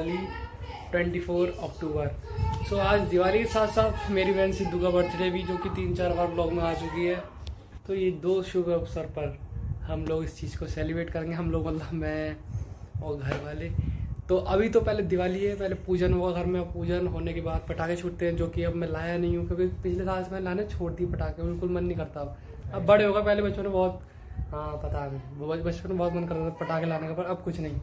दिवाली 24 अक्टूबर सो so, आज दिवाली के साथ साथ मेरी बहन सिद्धू का बर्थडे भी जो कि तीन चार बार ब्लॉग में आ चुकी है। तो ये दो शुभ अवसर पर हम लोग इस चीज़ को सेलिब्रेट करेंगे। हम लोग मतलब मैं और घर वाले। तो अभी तो पहले दिवाली है पहले पूजन हुआ घर में। पूजन होने के बाद पटाखे छूटते हैं जो कि अब मैं लाया नहीं हूँ क्योंकि पिछले साल से मैं लाने छोड़ दी पटाखे। बिल्कुल मन नहीं करता अब। अब बड़े होगा पहले बच्चों ने बहुत हाँ पता है बच- बचपन में बहुत मन करता था पटाखे लाने का पर अब कुछ नहीं।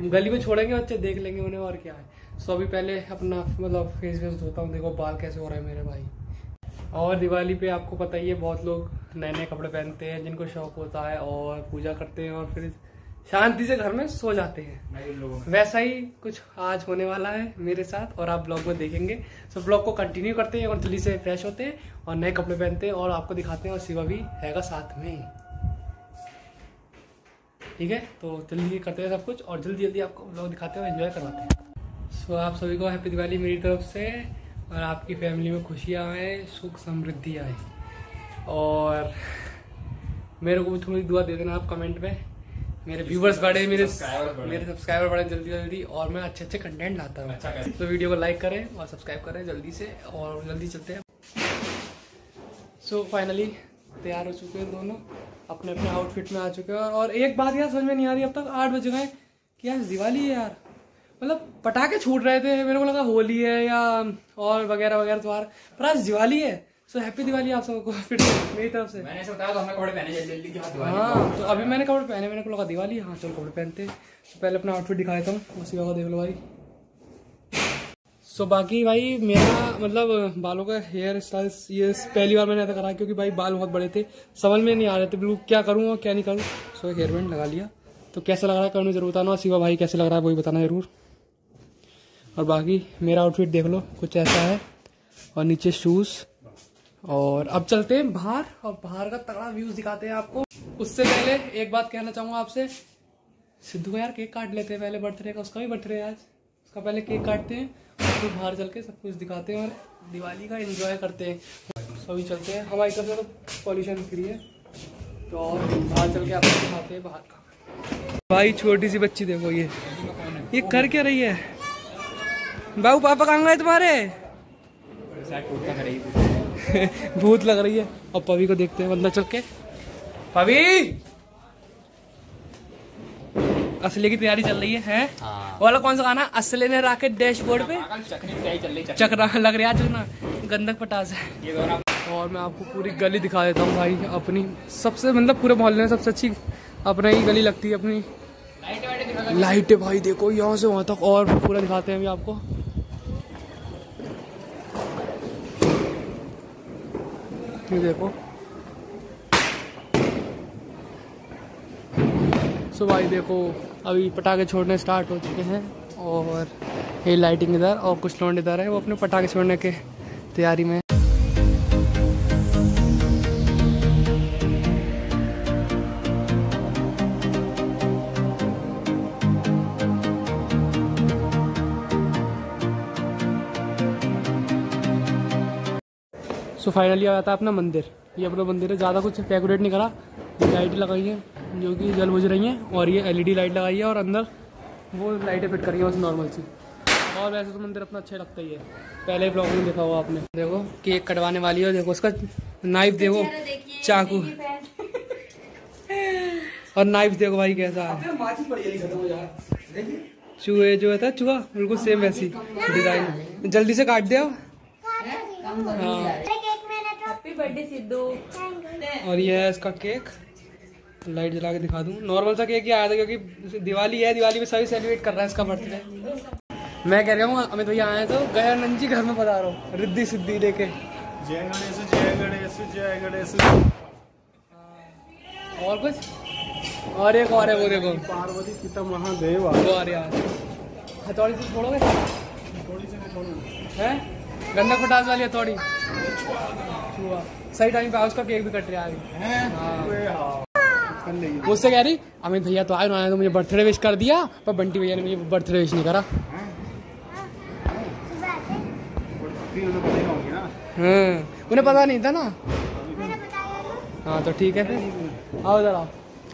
गली में छोड़ेंगे बच्चे देख लेंगे उन्हें और क्या है। सो अभी पहले अपना मतलब फेस वेस धोता हूँ देखो बाल कैसे हो रहे हैं मेरे भाई। और दिवाली पे आपको पता ही है बहुत लोग नए नए कपड़े पहनते हैं जिनको शौक होता है और पूजा करते हैं और फिर शांति से घर में सो जाते हैं। वैसा ही कुछ आज होने वाला है मेरे साथ और आप ब्लॉग में देखेंगे। सो ब्लॉग को कंटिन्यू करते हैं और जल्दी से फ्रेश होते हैं और नए कपड़े पहनते हैं और आपको दिखाते हैं और शिवा भी हैगा साथ में। ठीक है? तो जल्दी करते हैं सब कुछ और जल्दी जल्दी आपको ब्लॉग दिखाते हैं और एंजॉय करवाते हैं। सो so, आप सभी को हैप्पी दिवाली मेरी तरफ़ से और आपकी फैमिली में खुशियाँ आए सुख समृद्धि आए। और मेरे को भी थोड़ी दुआ दे देना आप कमेंट में। मेरे व्यूवर्स बढ़े मेरे मेरे सब्सक्राइबर बढ़े जल्दी जल्दी और मैं अच्छे अच्छे कंटेंट लाता हूँ। अच्छा तो वीडियो को लाइक करें और सब्सक्राइब करें जल्दी से और जल्दी चलते हैं। सो so, फाइनली तैयार हो चुके हैं दोनों। अपने अपने आउटफिट में आ चुके हैं और, एक बात यार समझ में नहीं आ रही अब तक आठ बज गए कि यार दिवाली है यार। मतलब पटाखे छूट रहे थे मेरे को लगा होली है या और वगैरह वगैरह त्योहार पर आज दिवाली है। सो हैप्पी दिवाली आप सबको फिर मेरी तरफ़ से। मैंने बताया तो हमने कपड़े पहने जल्दी जल्दी हाँ तो अभी मैंने कपड़े पहने मैंने को लगा दिवाली हाँ चलो कपड़े पहनते तो पहले अपना आउटफिट दिखा देता हूँ उसी का देख लो भाई। सो so, बाकी भाई मेरा मतलब बालों का हेयर स्टाइल ये पहली बार मैंने ऐसा करा क्योंकि भाई बाल बहुत बड़े थे। समझ में नहीं आ रहे थे बिल्कुल क्या करूँ और क्या नहीं करूँ। सो एक हेयर बैंड लगा लिया। तो कैसा लग रहा है? करने ज़रूर बताना। और शिवा भाई कैसे लग रहा है? वही बताना ज़रूर। और बाकी मेरा आउटफिट देख लो। कुछ ऐसा है। और नीचे शूज़ और अब चलते हैं बाहर। और बाहर का तगड़ा व्यूज़ दिखाते हैं आपको। उससे पहले एक बात कहना चाहूँगा आपसे। सिद्धू यार केक काट लेते हैं पहले बर्थडे का। उसका भी बर्थडे आज। उसका पहले केक काटते हैं और फिर बाहर चल के सब कुछ दिखाते हैं और दिवाली का एंजॉय करते हैं। सभी चलते हैं। हमारी तरफ़ से तो पॉल्यूशन फ्री है। तो बाहर चल के आपको दिखाते हैं बाहर का। भाई, छोटी सी बच्ची देखो ये। ये कर क्या रही है? बाबू, पापा कहाँ गए तुम्हारे? भूत लग रही है। और पवी को देखते हैं बंदा चल के। पवी असली की तैयारी चल रही है हैं? हाँ। वाला कौन सा गाना? असले ने राकेट डैशबोर्ड पे? चकरा लग रहा है चकना गंदक पटास है। और मैं आपको पूरी गली दिखा देता हूँ भाई अपनी सबसे मतलब पूरे मोहल्ले में सबसे अच्छी अपने ही गली लगती है अपनी। लाइट लाइटें भाई देखो यहाँ से वहाँ तक और पूरा दिखाते हैं अभी आपको। ये देखो। सो भाई देखो। अभी पटाखे छोड़ने स्टार्ट हो चुके हैं और ये लाइटिंग इधर और कुछ लोग इधर है, वो अपने पटाखे छोड़ने के तैयारी में सो फाइनली आ जाता है अपना मंदिर। ये अपना मंदिर है, ज़्यादा कुछ डेकोरेट नहीं करा लाइट लगाई है। जो कि जल बुझ रही हैं और ये एलईडी लाइट लगाई है और अंदर वो लाइटें फिट करी है बस नॉर्मल सी। और वैसे तो मंदिर अपना अच्छा लगता ही है। पहले ब्लॉग में देखा हुआ आपने। देखो केक कटवाने वाली है देखो उसका नाइफ देखो चाकू। और नाइफ देखो भाई कैसा है। चूहे जो है चूहा? बिल्कुल सेम वैसी डिज़ाइन जल्दी से काट दे। अब हाँ हैप्पी बर्थडे सिद्धू। और ये है इसका केक लाइट जला के दिखा दूँ। नॉर्मल सा केक ही आया था क्योंकि दिवाली है दिवाली में सभी सेलिब्रेट कर रहा है इसका बर्थडे मैं कह रहा हूँ अमित भैया आए तो गया नंजी घर में बता रहा हूँ रिद्धि सिद्धि लेके जय गणेश जय गणेश जय गणेश। और कुछ? और एक और है वो देखो। पार्वती पिता महादेव वो आ रहा है। हथौड़ी से छोड़ोगे थोड़ी सी। हैं? गंदक पटास वाली हथौड़ी। सही टाइम पे उसका केक भी कट रहा है। हाँ? हाँ। मुझसे कह रही अमित भैया तो आए उन्होंने तो मुझे बर्थडे विश कर दिया पर बंटी भैया ने मुझे बर्थडे विश नहीं करा। फिर उन्हें पता ही होंगे ना उन्हें पता नहीं था ना? हाँ तो ठीक है फिर। आओ इधर आओ।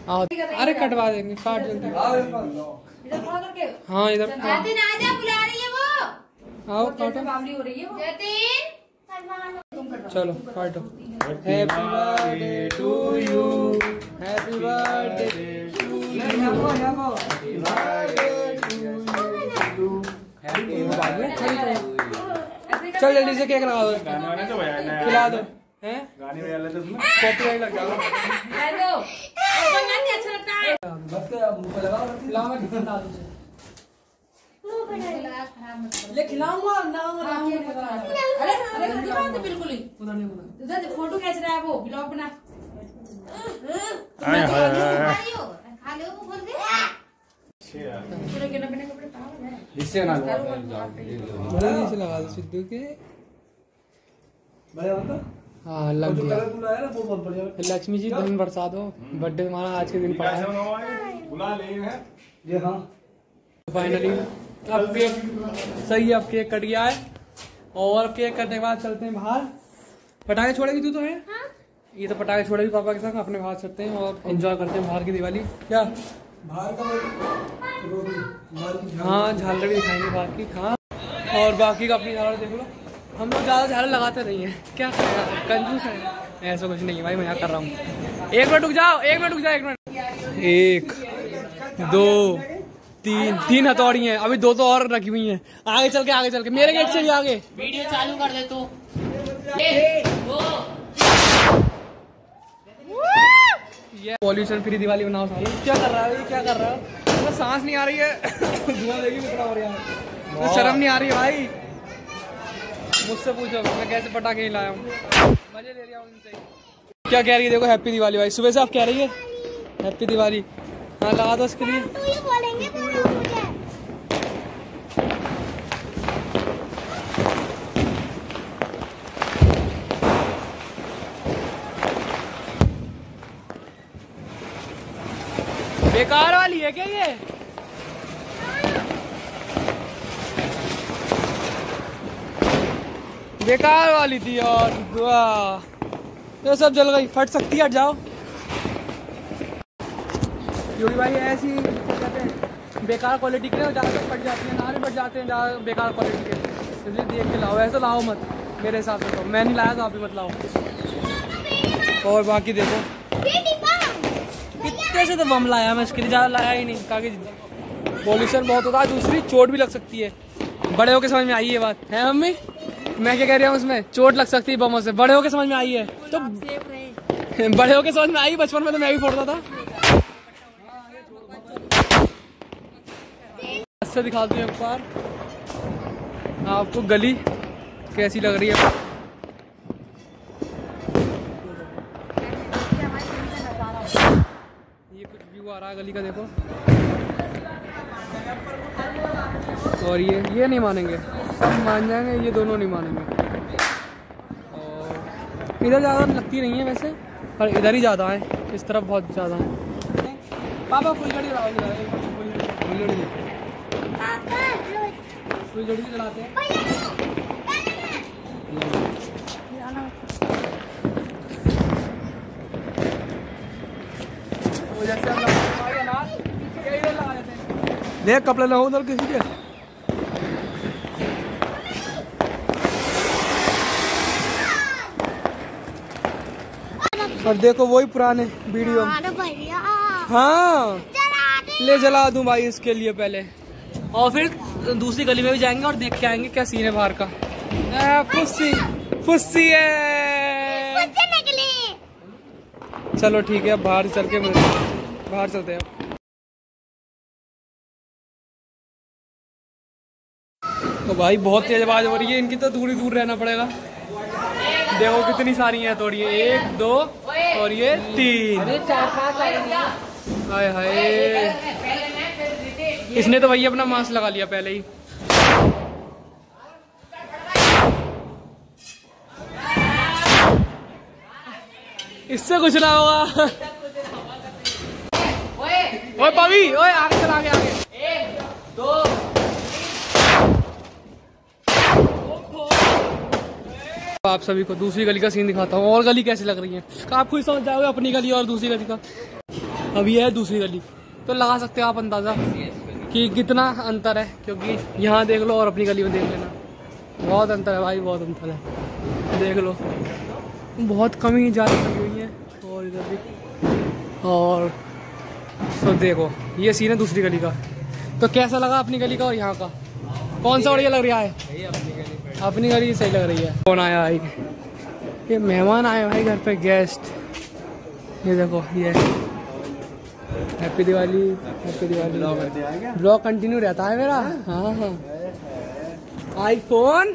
आओ। अरे कटवा देंगे काट जल्दी इधर खड़ा करके हाँ इधर। जतिन आजा बुला रही है वो। आओ काटो। हो रही है चलो काटो happy birthday to you happy birthday to you चल जल्दी से केक लगा दो। तो खिला दो। हैं? गाने बजा लेते कॉपीराइट लग जाएगा हेलो बनना नहीं अच्छा लगता है खिला मैं बता दूँ ले खिलाऊँगा ना अरे अरे नहीं बात है। बिल्कुल ही। उधर नहीं उधर फ़ोटो खींच रहा है वो ब्लॉग बना। हाय हाय। खा लो वो बोल दे। अच्छे पूरे के नबे कपड़े है। इससे ना बड़ा नीचे लगा दो सिद्धू के। हाँ लग गया। लक्ष्मी जी धन बरसा दो बर्थडे हमारा आज के दिन पड़ा है। बुला ले हैं। फाइनली अब केक सही है अब केक कट गया है। और केक कटने के बाद चलते हैं बाहर। पटाखे छोड़ेगी तू तो है? ये तो पटाखे छोड़ेगी पापा के साथ अपने बाहर चलते हैं और एंजॉय करते हैं बाहर की दिवाली। क्या? हाँ झालर भी दिखाएँगे बाहर की हाँ। और बाकी का अपनी झालर देख लो। हम लोग ज़्यादा झालर लगाते नहीं है। क्या कंजूस है। ऐसा कुछ नहीं भाई मैं यहाँ कर रहा हूँ। एक मिनट रुक जाओ एक मिनट रुक जाओ एक मिनट। एक दो तीन तीन हथौड़ी हैं अभी दो तो और रखी हुई हैं। आगे चल के आगे चल के मेरे गेट से भी आगे। वीडियो चालू कर दे तू। ये पॉल्यूशन फ्री दिवाली बनाओ साले क्या कर रहा है क्या कर रहा है? तो सांस नहीं आ रही है। धुआँ देखिए कितना हो रहा है तो शर्म नहीं आ रही है भाई। मुझसे पूछो मैं कैसे पटाखे नहीं लाया हूँ? मज़े ले रहा हूँ इनसे। क्या कह रही है देखो हैप्पी दिवाली भाई। सुबह से आप कह रही है हैप्पी दिवाली। हाँ लगा दो उसके लिए तू ही बोलेंगे तो मुझे बेकार वाली है क्या ये? बेकार वाली थी और ये सब जल गई। फट सकती है, हट जाओ। क्योंकि भाई, ऐसी कहते हैं, बेकार क्वालिटी के ज़्यादा फट जाती है, ना भी फट जाते हैं ज़्यादा बेकार क्वालिटी के। इसलिए देख के लाओ। ऐसा लाओ मत, मेरे हिसाब से तो। मैं नहीं लाया तो आप भी मत लाओ। और बाकी देखो। कितने से तो बम लाया, मैं इसके लिए ज़्यादा लाया ही नहीं ताकि पॉल्यूशन बहुत होता है दूसरी चोट भी लग सकती है। बड़े होके समझ में आई है बात। है मम्मी? मैं क्या कह रही हूँ उसमें? चोट लग सकती है बमों से। बड़े होके समझ में आई है। तो बड़े होके समझ में आई, बचपन में तो मैं भी फोड़ता था। अच्छा दिखा दूँ एक बार। आपको गली कैसी लग रही है? आ रहा है गली का, देखो। और ये ये नहीं मानेंगे। सब मान जाएँगे, ये दोनों नहीं मानेंगे। और इधर ज़्यादा लगती नहीं है वैसे, पर इधर ही ज़्यादा है। इस तरफ़ बहुत ज़्यादा है। पापा, फुलझड़ी फुलझड़ी। फुलझड़ी चलाते हैं। जैसे हम लगाएँगे ना ये इधर लगा देते हैं देख कपड़े लगाओ उधर किसी के। और देखो वही पुराने वीडियो। हाँ ले जला दूँ भाई इसके लिए पहले। और फिर दूसरी गली में भी जाएँगे और देख के आएँगे क्या सीन है बाहर का। फुस्सी फुस्सी है। चलो ठीक है अब बाहर चल के बाहर चलते हैं। तो भाई बहुत तेज आवाज़ हो रही है इनकी तो दूर ही दूर रहना पड़ेगा। देखो कितनी सारी हैं थोड़ी एक दो और ये तीन। हाय हाय। इसने तो भैया अपना मास्क लगा लिया पहले ही। इससे कुछ ना होगा। ओए पवी ओए आगे चल आगे। आगे आप सभी को, दूसरी गली का सीन दिखाता हूँ। और गली कैसी लग रही है? आप खुद समझ जाओगे अपनी गली और दूसरी गली का। अब ये है दूसरी गली। तो लगा सकते हो आप अंदाज़ा कि कितना अंतर है? क्योंकि यहाँ देख लो और अपनी गली में देख लेना। बहुत अंतर है भाई, बहुत अंतर है। देख लो। बहुत कम ही लगी हुई है। और इधर भी। और तो देखो, ये सीन है दूसरी गली का। तो कैसा लगा अपनी गली का और यहाँ का? कौन सा बढ़िया लग रहा है? अपनी गली सही लग रही है। कौन आया भाई? ये मेहमान आए भाई घर पे गेस्ट ये देखो ये। Happy Diwali happy Diwali blog continue रहता है मेरा? हाँ। हाँ आईफोन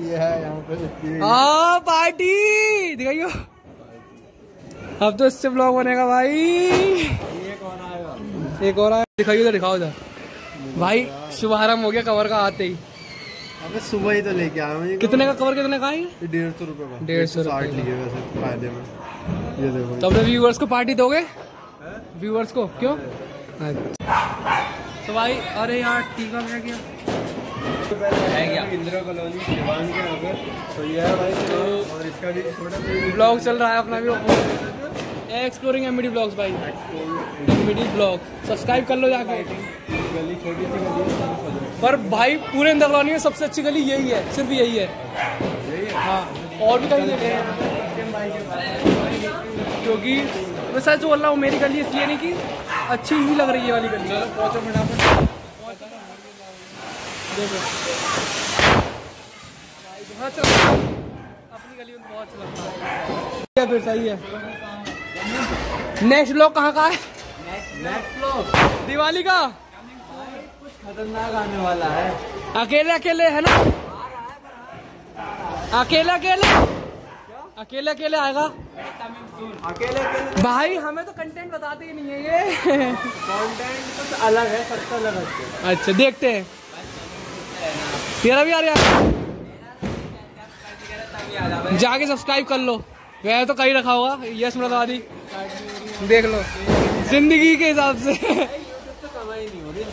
ये है यहाँ पे। हाँ पार्टी दिखाइयो। अब तो इससे ब्लॉग बनेगा भाई। ये कौन आएगा एक और आया। दिखाइए दिखाओ उधर भाई शुभारंभ हो गया कवर का आते ही। अबे सुबह ही तो लेके आया मैं कितने का कवर कितने का है डेढ़ सौ रुपए का। डेढ़ सौ साठ लिए वैसे फ़ायदे में। ये देखो। तो अपने व्यूअर्स को पार्टी दोगे? व्यूअर्स को? क्यों? अच्छा। तो भाई अरे यार टीका रह गया इंदिरा कॉलोनी दीवान के तो ये है भाई तो और इसका भी छोटा ब्लॉग चल रहा है अपना भी। एक्सप्लोरिंग एमडी ब्लॉग्स भाई। एमडी ब्लॉग सब्सक्राइब कर लो जाके। गली छोटी सी गली है। पर भाई पूरे इंदिरा कॉलोनी में सबसे अच्छी गली यही है सिर्फ़ यही है। हाँ और भी कहीं क्योंकि मैं सच बोल रहा हूँ मेरी गली इसलिए नहीं कि अच्छी ही लग रही है वाली गली। पहुँचो फटाफट देखो। बहुत अच्छा अपनी गली में बहुत अच्छा लगता है। फिर सही है? नेक्स्ट ब्लॉग कहाँ का है? नेक्स्ट फ्लोर दिवाली का? खतरनाक आने वाला है। अकेले अकेले है ना? अकेले अकेले? अकेले अकेले आएगा? अकेले अकेले भाई हमें तो कंटेंट बताते ही नहीं है ये। कंटेंट कुछ अलग है सबसे अलग है। अच्छा देखते हैं। तेरा भी आ रहा है? जाके सब्सक्राइब कर लो। वह तो कहीं रखा होगा। यश मृतवादी देख लो। ज़िंदगी के हिसाब से।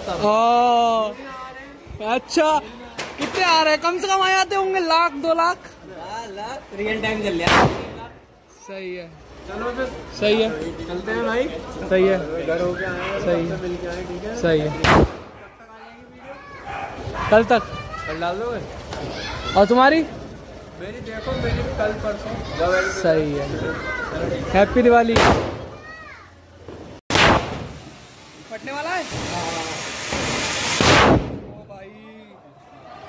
ओ, अच्छा कितने आ रहे हैं? कम से कम आ जाते होंगे लाख दो लाख। रियल टाइम चल रहा सही है। चलो फिर। सही है। चलते हैं भाई। सही है। घर हो गया सही है। है? सही है। कल तक। कल डाल दोगे? और तुम्हारी? मेरी देखो मेरी भी कल परसों। सही है। हैप्पी दिवाली फटने वाला है ओ भाई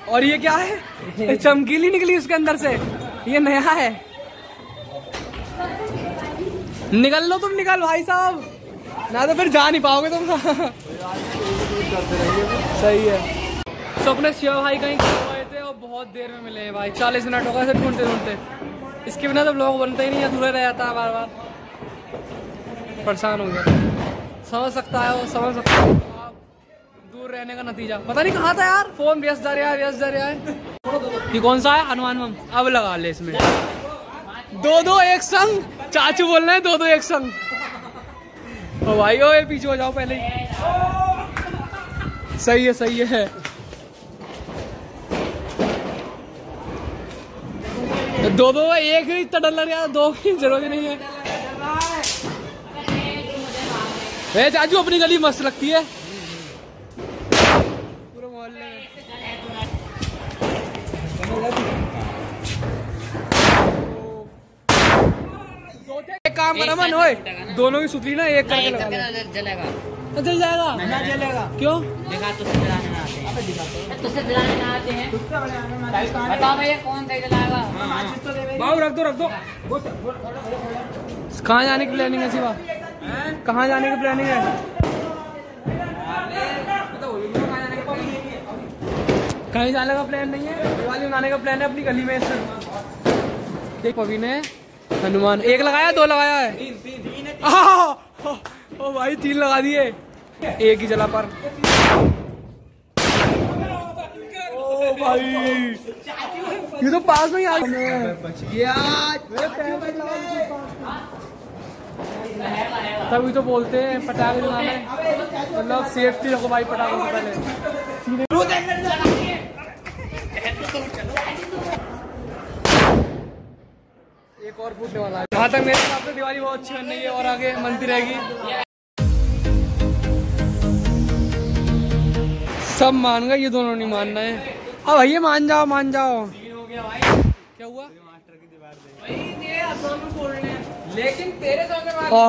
और ये क्या है? चमकीली निकली उसके अंदर से। ये नया है। निकल लो तुम, निकल भाई साहब। ना तो फिर जा नहीं पाओगे तुम। सही है। तो अपने शिव भाई कहीं गए थे और बहुत देर में मिले हैं भाई। चालीस मिनट हो गए थे ढूंढते ढूंढते। इसके बिना तो ब्लॉग बनता ही नहीं अधूरा रह जाता है बार बार। परेशान हो गया। समझ सकता है वो, समझ सकता है। दूर रहने का नतीजा। पता नहीं कहाँ था यार। फ़ोन व्यस्त जा रहा है, व्यस्त जा रहा है। ये कौन सा है? हनुमान मम अब लगा ले इसमें। दो दो एक संग। चाचू बोल रहे हैं, दो दो एक संग। ओ भाई, ओ पीछे हो जाओ पहले सही है सही है। दो दो, एक ही इतना डर लग रहा दो की ज़रूरत नहीं है। चाचू, अपनी गली मस्त लगती है पूरे मोहल्ले में एक काम करा मन ओए। दोनों की सुतली ना एक करके लगा जलेगा। तो जल जाएगा। ना जलेगा। क्यों? देखा तुझसे दिलाने ना आते हैं। तुझसे दिलाने ना आते हैं। बताओ भैया कौन सही दिलाएगा बाबू रख दो रख दो। कहाँ जाने की प्लानिंग है शिवा कहाँ जाने की प्लानिंग है? कहीं जाने का प्लान नहीं है। दिवाली मनाने का प्लान है अपनी गली में सिर्फ़। देख पवी ने हनुमान एक लगाया दो लगाया है! ओ भाई तीन लगा दिए। एक ही जला पर। ओ भाई। ये तो पास में ही आ गया। तभी तो बोलते हैं पटाखे जलाने। मतलब सेफ्टी रखो भाई पटाखों से पहले। और वाला है जहाँ तक मेरे हिसाब से दिवाली बहुत अच्छी बन रही है और आगे बनती रहेगी। सब मान गए ये दोनों नहीं मानना है। अब भैया मान जाओ मान जाओ। क्या हुआ? लेकिन तेरे सामने ओ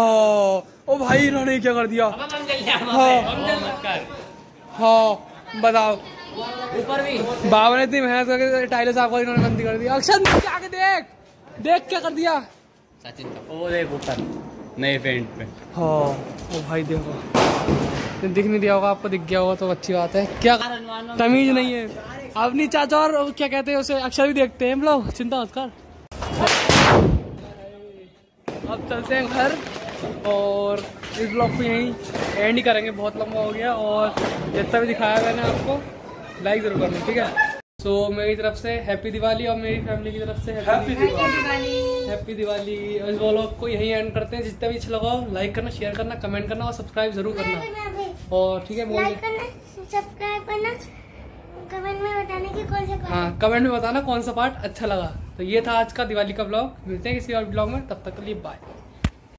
ओ भाई इन्होंने क्या कर दिया? हाँ। हाँ बताओ। ऊपर भी। बाबा ने इतनी मेहनत करके टाइलें साफ़ कर इन्होंने गंदी कर दी। अक्षर नीचे देख? देख क्या कर दिया? सचिन का। वो देख ऊपर नए पेंट पे। हाँ ओ भाई देखो। दिख नहीं दिया होगा आपको दिख गया होगा तो अच्छी बात है। क्या तमीज नहीं है। अब नहीं चाचा और क्या कहते हैं उसे अक्षर भी देखते हैं हम लोग। चिंता मत कर। अब चलते हैं घर और इस ब्लॉग को यहीं एंड ही करेंगे। बहुत लंबा हो गया और जितना भी दिखाया मैंने आपको लाइक ज़रूर करना ठीक है? सो so, मेरी तरफ़ से हैप्पी दिवाली और मेरी फैमिली की तरफ़ से हैप्पी दिवाली। हैप्पी दिवाली। और इस ब्लॉग को यहीं एंड करते हैं। जितना भी अच्छा लगा लाइक करना शेयर करना कमेंट करना और सब्सक्राइब ज़रूर करना। और ठीक है बोल लाइक करना सब्सक्राइब करना। कमेंट में बताने की कौन सा हाँ कमेंट में बताना कौन सा पार्ट अच्छा लगा। तो ये था आज का दिवाली का ब्लॉग मिलते हैं किसी और ब्लॉग में। तब तक के लिए बाय